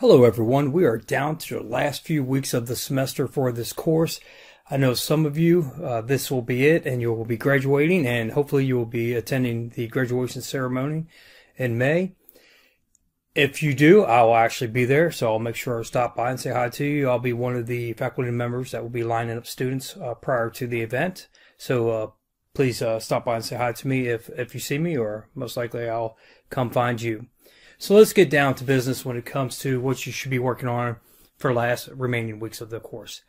Hello everyone, we are down to the last few weeks of the semester for this course. I know some of you, uh, this will be it and you will be graduating and hopefully you will be attending the graduation ceremony in May. If you do, I will actually be there, so I'll make sure I stop by and say hi to you. I'll be one of the faculty members that will be lining up students uh, prior to the event. So uh, please uh, stop by and say hi to me if, if you see me or most likely I'll come find you. So let's get down to business when it comes to what you should be working on for last remaining weeks of the course.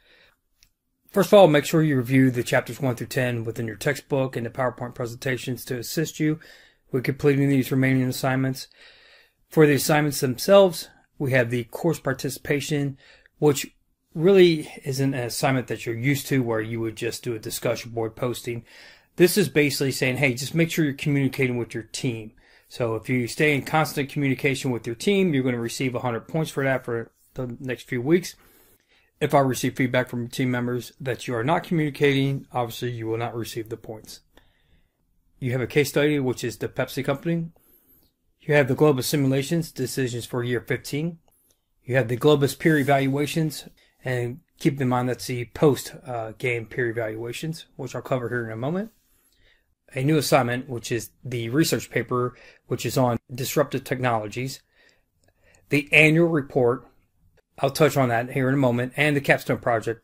First of all, make sure you review the chapters 1 through 10 within your textbook and the PowerPoint presentations to assist you with completing these remaining assignments. For the assignments themselves, we have the course participation, which really isn't an assignment that you're used to where you would just do a discussion board posting. This is basically saying, hey, just make sure you're communicating with your team. So if you stay in constant communication with your team, you're going to receive 100 points for that for the next few weeks. If I receive feedback from team members that you are not communicating, obviously you will not receive the points. You have a case study, which is the Pepsi company. You have the Globus simulations, decisions for year 15. You have the Globus peer evaluations, and keep in mind that's the post uh, game peer evaluations, which I'll cover here in a moment a new assignment, which is the research paper, which is on disruptive technologies, the annual report. I'll touch on that here in a moment, and the capstone project.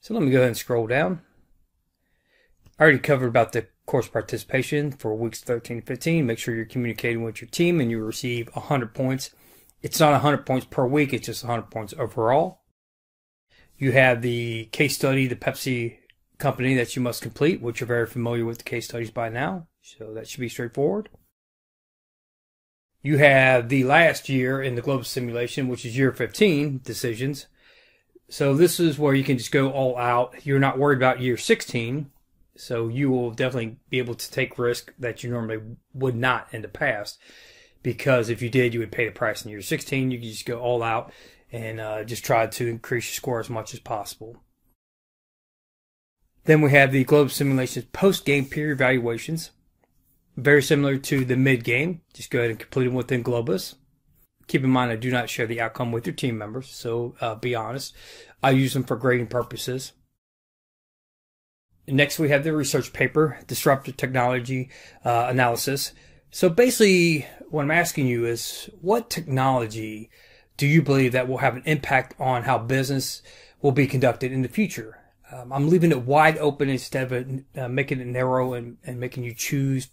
So let me go ahead and scroll down. I already covered about the course participation for weeks 13 and 15. Make sure you're communicating with your team and you receive 100 points. It's not 100 points per week, it's just 100 points overall. You have the case study, the Pepsi company that you must complete, which you're very familiar with the case studies by now. So that should be straightforward. You have the last year in the Globus simulation, which is year 15 decisions. So this is where you can just go all out. You're not worried about year 16. So you will definitely be able to take risk that you normally would not in the past. Because if you did, you would pay the price in year 16. You can just go all out and uh, just try to increase your score as much as possible. Then we have the Globus Simulations post game peer evaluations. Very similar to the mid game. Just go ahead and complete them within Globus. Keep in mind, I do not share the outcome with your team members, so uh, be honest. I use them for grading purposes. Next, we have the research paper, Disruptive Technology uh, Analysis. So basically, what I'm asking you is what technology do you believe that will have an impact on how business will be conducted in the future? Um, I'm leaving it wide open instead of uh, making it narrow and, and making you choose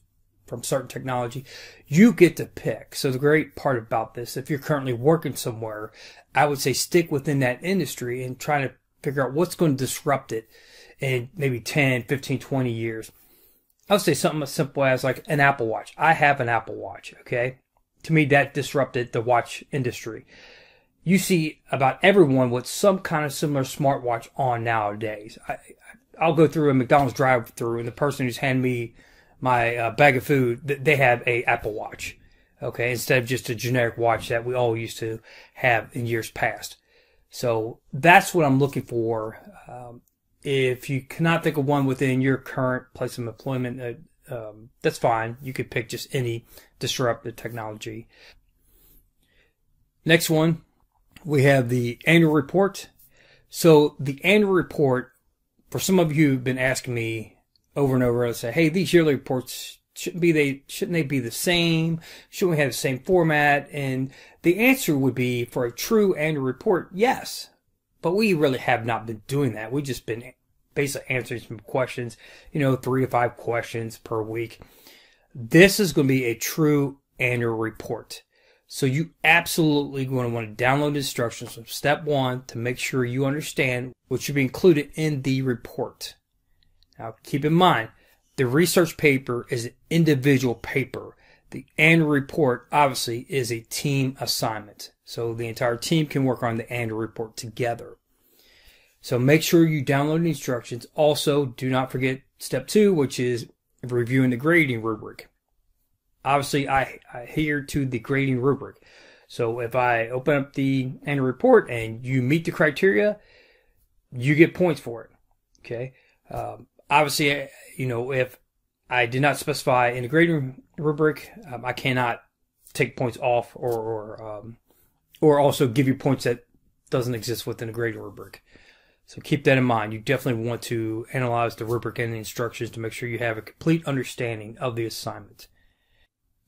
from certain technology. You get to pick. So the great part about this, if you're currently working somewhere, I would say stick within that industry and try to figure out what's going to disrupt it in maybe 10, 15, 20 years. I would say something as simple as like an Apple Watch. I have an Apple Watch. Okay. To me, that disrupted the watch industry you see about everyone with some kind of similar smartwatch on nowadays. I, I'll go through a McDonald's drive-through, and the person who's handing me my uh, bag of food, they have a Apple Watch. Okay, instead of just a generic watch that we all used to have in years past. So that's what I'm looking for. Um, if you cannot think of one within your current place of employment, uh, um, that's fine. You could pick just any disruptive technology. Next one, we have the annual report. So the annual report, for some of you who've been asking me over and over, I say, hey, these yearly reports shouldn't be they shouldn't they be the same? Shouldn't we have the same format? And the answer would be for a true annual report, yes. But we really have not been doing that. We've just been basically answering some questions, you know, three to five questions per week. This is going to be a true annual report. So you absolutely going to want to download instructions from step one to make sure you understand what should be included in the report. Now keep in mind, the research paper is an individual paper. The annual report obviously is a team assignment. So the entire team can work on the annual report together. So make sure you download the instructions. Also, do not forget step two, which is reviewing the grading rubric obviously I, I adhere to the grading rubric. So if I open up the annual report and you meet the criteria, you get points for it. Okay. Um, obviously, you know, if I did not specify in the grading rubric, um, I cannot take points off or, or um, or also give you points that doesn't exist within a grading rubric. So keep that in mind. You definitely want to analyze the rubric and the instructions to make sure you have a complete understanding of the assignment.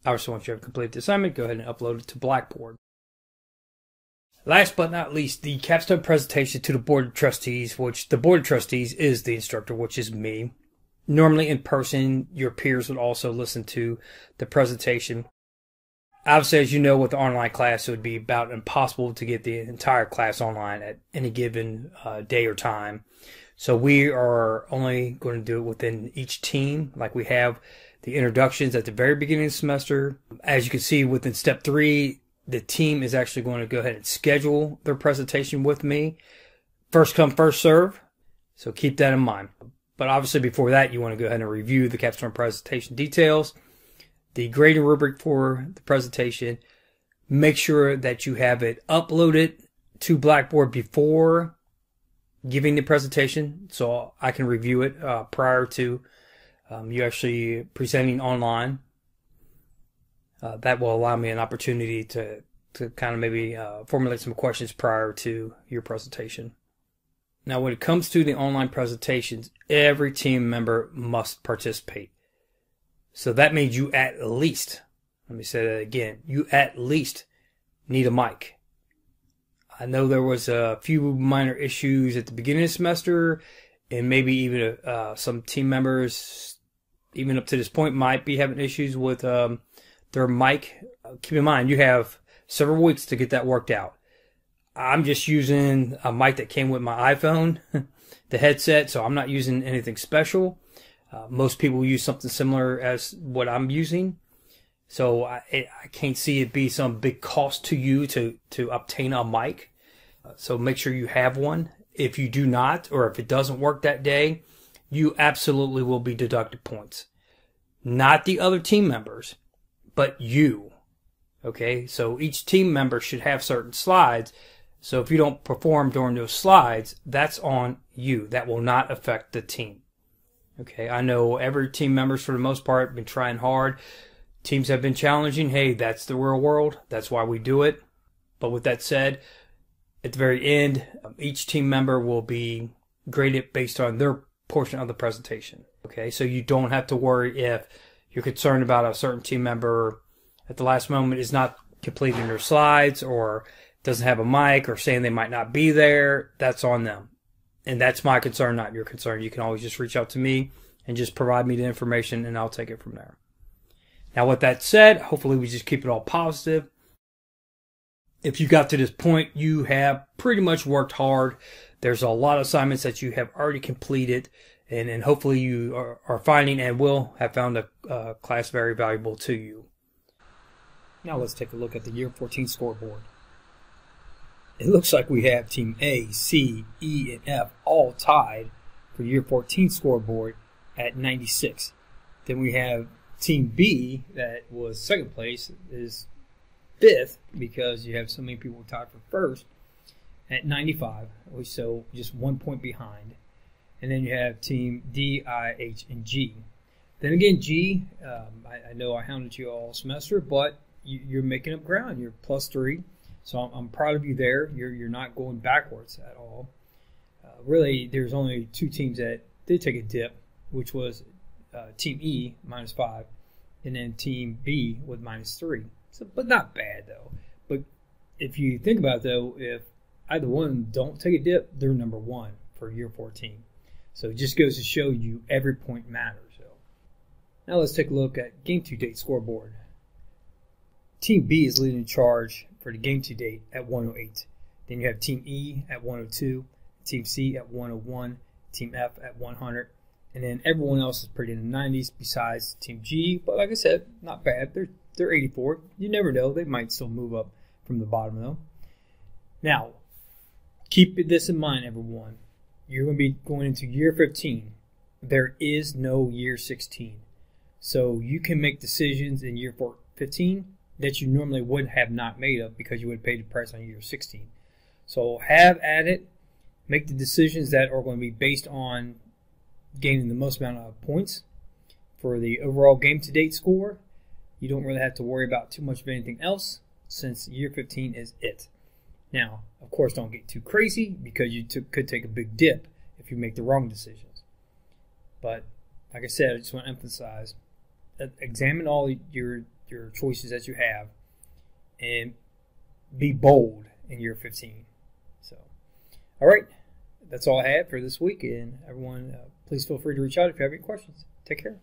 Obviously, once you have completed the assignment, go ahead and upload it to Blackboard. Last but not least, the capstone presentation to the Board of Trustees, which the Board of Trustees is the instructor, which is me. Normally in person, your peers would also listen to the presentation. Obviously, as you know, with the online class, it would be about impossible to get the entire class online at any given uh, day or time. So we are only going to do it within each team, like we have the introductions at the very beginning of the semester. As you can see within step three, the team is actually going to go ahead and schedule their presentation with me. First come, first serve. So keep that in mind. But obviously before that, you want to go ahead and review the capstone presentation details the grading rubric for the presentation. Make sure that you have it uploaded to Blackboard before giving the presentation so I can review it uh, prior to um, you actually presenting online. Uh, that will allow me an opportunity to, to kind of maybe uh, formulate some questions prior to your presentation. Now, when it comes to the online presentations, every team member must participate. So that means you at least, let me say that again, you at least need a mic. I know there was a few minor issues at the beginning of the semester, and maybe even uh, some team members, even up to this point, might be having issues with um, their mic. Keep in mind, you have several weeks to get that worked out. I'm just using a mic that came with my iPhone, the headset, so I'm not using anything special. Uh, most people use something similar as what I'm using. So I, I can't see it be some big cost to you to, to obtain a mic. Uh, so make sure you have one. If you do not, or if it doesn't work that day, you absolutely will be deducted points. Not the other team members, but you. Okay, so each team member should have certain slides. So if you don't perform during those slides, that's on you. That will not affect the team. Okay, I know every team members for the most part been trying hard. Teams have been challenging. Hey, that's the real world. That's why we do it. But with that said, at the very end, each team member will be graded based on their portion of the presentation. Okay, so you don't have to worry if you're concerned about a certain team member at the last moment is not completing their slides or doesn't have a mic or saying they might not be there. That's on them and that's my concern, not your concern. You can always just reach out to me and just provide me the information, and I'll take it from there. Now, with that said, hopefully we just keep it all positive. If you got to this point, you have pretty much worked hard. There's a lot of assignments that you have already completed, and, and hopefully you are, are finding and will have found a uh, class very valuable to you. Now let's take a look at the Year 14 scoreboard it looks like we have Team A, C, E, and F all tied for Year 14 scoreboard at 96. Then we have Team B that was second place is fifth because you have so many people tied for first at 95, so just one point behind. And then you have Team D, I, H, and G. Then again, G, um, I, I, know I hounded you all semester, but you, you're making up ground. You're plus three. So I'm, I'm, proud of you there. You're you're not going backwards at all. Uh, really, there's only two teams that did take a dip, which was uh, Team E minus five, and then Team B with minus three. So, but not bad though. But if you think about it, though, if either one don't take a dip, they're number one for year 14. So it just goes to show you every point matters. So now let's take a look at game to date scoreboard. Team B is leading the charge for the game to date at 108. Then you have Team E at 102, Team C at 101, Team F at 100, and then everyone else is pretty in the 90s besides Team G. But like I said, not bad. They're they're 84. You never know; they might still move up from the bottom though. Now, keep this in mind, everyone. You're going to be going into year 15. There is no year 16, so you can make decisions in year 15 that you normally would have not made up because you would have paid the price on year 16. So have at it. Make the decisions that are going to be based on gaining the most amount of points for the overall game to date score. You don't really have to worry about too much of anything else since year 15 is it. Now, of course, don't get too crazy because you could take a big dip if you make the wrong decisions. But like I said, I just want to emphasize: examine all your your choices that you have, and be bold in year 15. So, all right, that's all I have for this week. And everyone, uh, please feel free to reach out if you have any questions. Take care.